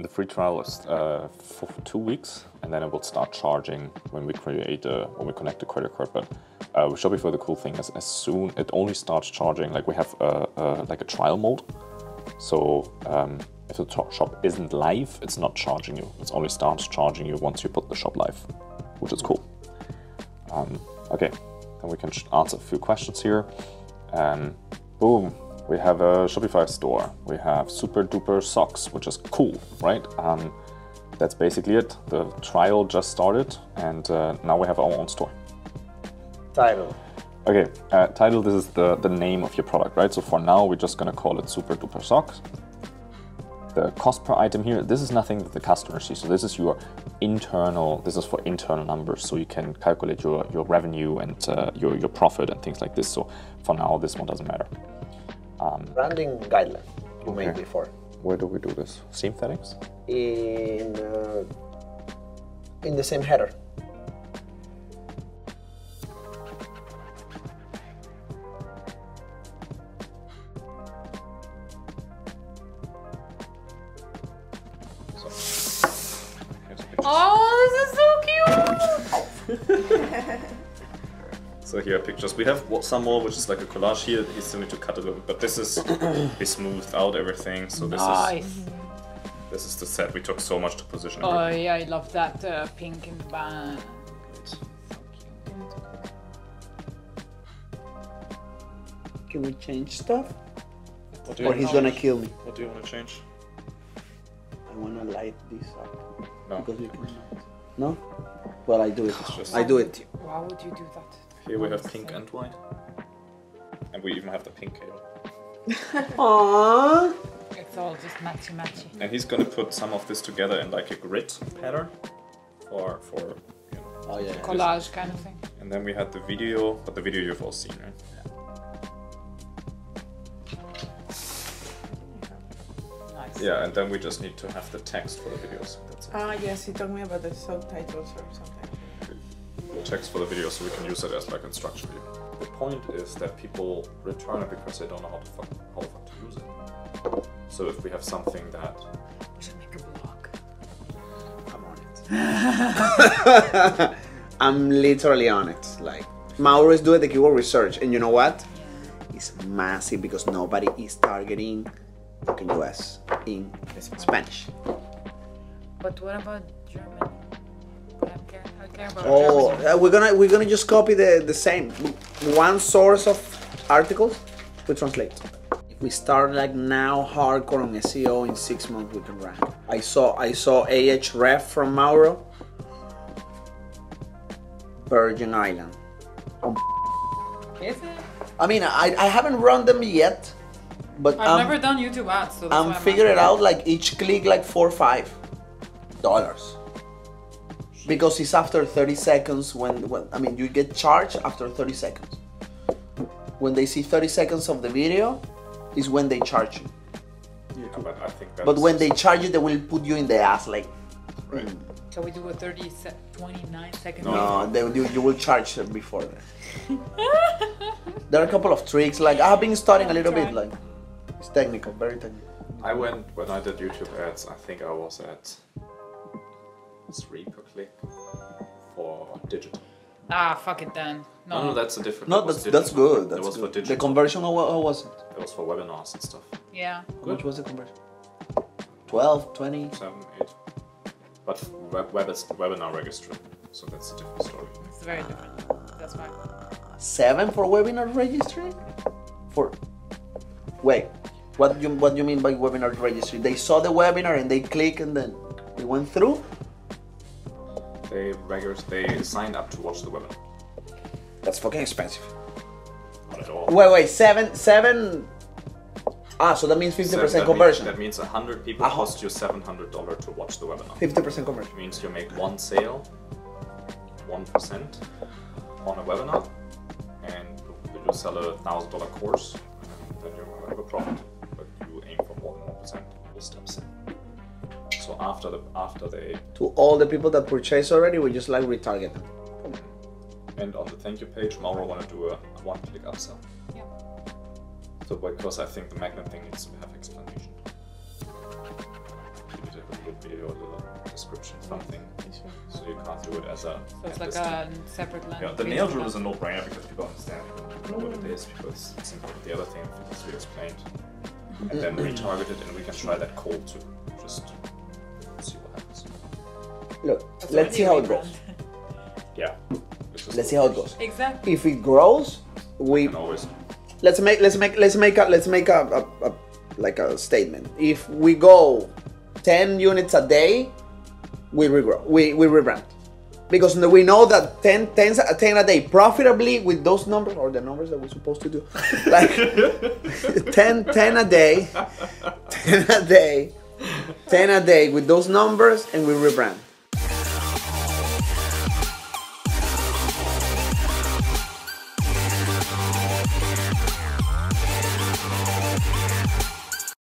And the free trial is uh, for two weeks, and then it will start charging when we create a, when we connect the credit card. But uh, with Shopify, the cool thing is as soon it only starts charging, like we have a, a, like a trial mode. So um, if the shop isn't live, it's not charging you. It only starts charging you once you put the shop live, which is cool. Um, okay, then we can answer a few questions here. Um, boom, we have a Shopify store. We have super duper socks, which is cool, right? Um, that's basically it. The trial just started, and uh, now we have our own store. Title. Okay, uh, title. This is the the name of your product, right? So for now, we're just gonna call it super duper socks. The cost per item here. This is nothing that the customer sees. So this is your internal. This is for internal numbers, so you can calculate your your revenue and uh, your your profit and things like this. So for now, this one doesn't matter. Um, Branding guideline you okay. made before. Where do we do this? Theme settings? In uh, in the same header. Oh, this is so cute! So here are pictures. We have some more, which is like a collage here. He still need to cut a little bit, but this is he smoothed out everything. So this nice. is this is the set. We took so much to position. Oh everything. yeah, I love that uh, pink and band. Can we change stuff? Or he's gonna kill me. What do you want to change? I wanna light this up. No. Because we can. No. Well, I do it. I do it. Why would you do that? Here we have pink and white. And we even have the pink here. Aww. It's all just matchy matchy. And he's gonna put some of this together in like a grid pattern for for you know, oh, yeah. collage kind of thing. And then we had the video, but the video you've all seen, right? Nice. Yeah, and then we just need to have the text for the videos. Ah, yes, he told me about the subtitles or something text for the video so we can use it as like instruction view. The point is that people return it because they don't know how to fuck, how fuck to use it. So if we have something that we should make a blog. I'm on it. I'm literally on it. Like Mauro is doing the keyword research, and you know what? It's massive because nobody is targeting the US in Spanish. But what about German? Oh, uh, we're gonna we're gonna just copy the the same one source of articles. We translate. If we start like now hardcore on SEO in six months, we can rank. I saw I saw Ahref from Mauro. Virgin Island. Is it? I mean, I, I haven't run them yet, but I've um, never done YouTube ads, so I'm figuring out like each click like four or five dollars because it's after 30 seconds when, when I mean you get charged after 30 seconds. When they see 30 seconds of the video is when they charge you. Yeah, but I think But when they charge you, they will put you in the ass like. Right. Mm. Can we do a 30 se 29 second No, they, you, you will charge them before that. there are a couple of tricks. Like I've been studying a little bit. Like it's technical, very technical. I went when I did YouTube ads. I think I was at three per click for digital. Ah, fuck it then. No, no, no that's a different. No, that's that's good. That's was good. for digital. The conversion, how, how was it? It was for webinars and stuff. Yeah. Good. Which was the conversion? 12, 20? 7, 8. But web, web is webinar registry, so that's a different story. It's very different. That's fine. Seven for webinar registry? For wait, what do you what do you mean by webinar registry? They saw the webinar and they click and then they went through they regulars they signed up to watch the webinar. That's fucking expensive. Not at all. Wait, wait, seven, seven. Ah, so that means fifty percent conversion. Means, that means hundred people uh -huh. cost you seven hundred dollar to watch the webinar. Fifty percent conversion. It means you make one sale, one percent on a webinar, and you sell a thousand dollar course, and then you have a profit. But you aim for more than one percent steps. So after the after they to all the people that purchase already, we just like retarget them. And on the thank you page, Mauro want to do a, a one-click upsell. Yeah. So because I think the magnet thing needs to have explanation. you a little description something, so you can't do it as a. So it's like this a separate Yeah, the nail drill is a no-brainer because people understand, know what it is, mm. because it's simple. The other thing, as we explained, and then retarget it, and we can try that code too just see what happens. Look, That's let's see how it already goes. Yeah. Let's see how it goes. Exactly. If it grows, we always let's make let's make let's make a let's make a, a, a like a statement. If we go ten units a day, we regrow we we rebrand because we know that 10, 10, a- 10 a day profitably with those numbers or the numbers that we're supposed to do like 10, 10 a day 10 a day 10 a day with those numbers and we rebrand